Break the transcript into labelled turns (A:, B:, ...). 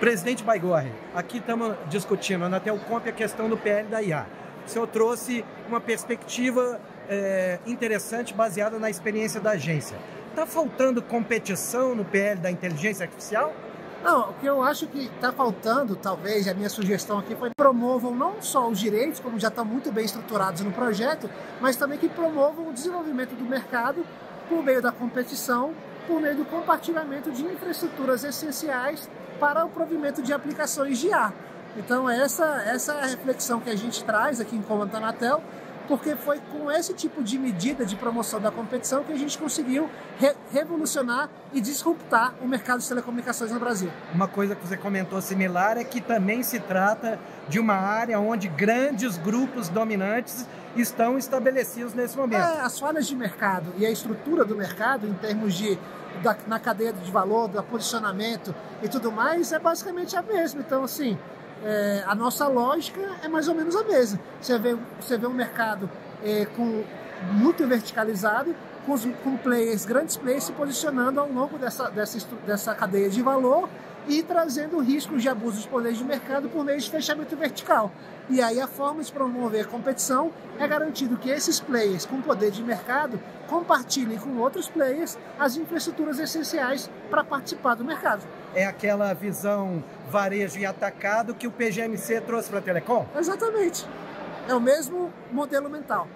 A: Presidente Baigorre, aqui estamos discutindo na Telcomp a questão do PL da IA. O senhor trouxe uma perspectiva é, interessante baseada na experiência da agência. Está faltando competição no PL da inteligência artificial?
B: Não, o que eu acho que está faltando, talvez, a minha sugestão aqui foi que promovam não só os direitos, como já estão muito bem estruturados no projeto, mas também que promovam o desenvolvimento do mercado por meio da competição, por meio do compartilhamento de infraestruturas essenciais para o provimento de aplicações de IA. Então essa, essa é a reflexão que a gente traz aqui em Comando Anatel, porque foi com esse tipo de medida de promoção da competição que a gente conseguiu re revolucionar e disruptar o mercado de telecomunicações no Brasil.
A: Uma coisa que você comentou similar é que também se trata de uma área onde grandes grupos dominantes estão estabelecidos nesse momento. É,
B: as falhas de mercado e a estrutura do mercado em termos de da, na cadeia de valor, do posicionamento e tudo mais é basicamente a mesma. Então, assim, é, a nossa lógica é mais ou menos a mesma. Você vê, você vê um mercado é, com, muito verticalizado, com, os, com players, grandes players se posicionando ao longo dessa, dessa, dessa cadeia de valor e trazendo riscos de abuso dos poderes de mercado por meio de fechamento vertical. E aí a forma de promover competição é garantido que esses players com poder de mercado compartilhem com outros players as infraestruturas essenciais para participar do mercado.
A: É aquela visão varejo e atacado que o PGMC trouxe para a Telecom?
B: Exatamente. É o mesmo modelo mental.